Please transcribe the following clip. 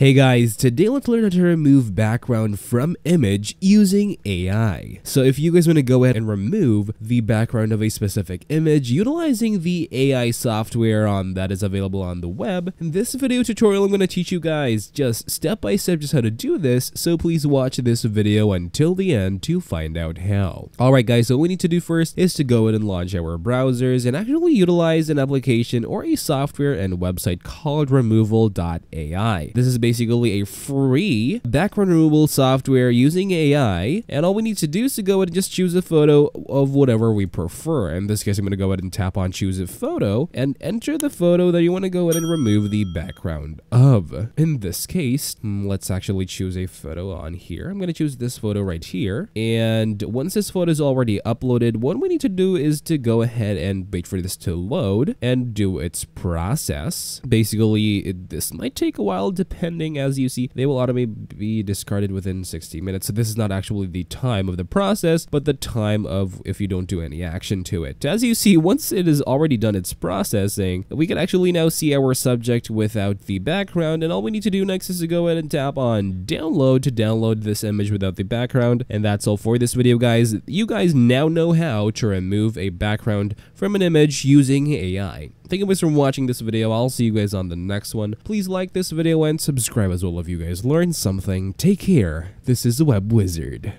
Hey guys, today let's learn how to remove background from image using AI. So if you guys want to go ahead and remove the background of a specific image utilizing the AI software on that is available on the web, in this video tutorial I'm going to teach you guys just step by step just how to do this, so please watch this video until the end to find out how. Alright guys, so what we need to do first is to go ahead and launch our browsers and actually utilize an application or a software and website called removal.ai. This is basically basically a free background removal software using AI. And all we need to do is to go ahead and just choose a photo of whatever we prefer. In this case, I'm going to go ahead and tap on choose a photo and enter the photo that you want to go ahead and remove the background of. In this case, hmm, let's actually choose a photo on here. I'm going to choose this photo right here. And once this photo is already uploaded, what we need to do is to go ahead and wait for this to load and do its process. Basically, this might take a while depending as you see, they will automatically be discarded within 60 minutes. So this is not actually the time of the process, but the time of if you don't do any action to it. As you see, once it has already done its processing, we can actually now see our subject without the background. And all we need to do next is to go ahead and tap on download to download this image without the background. And that's all for this video, guys. You guys now know how to remove a background from an image using AI. Thank you guys for watching this video. I'll see you guys on the next one. Please like this video and subscribe as well if you guys learned something. Take care. This is the Web Wizard.